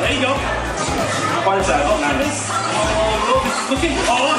There you go. Oh, look, oh, it's looking. Oh,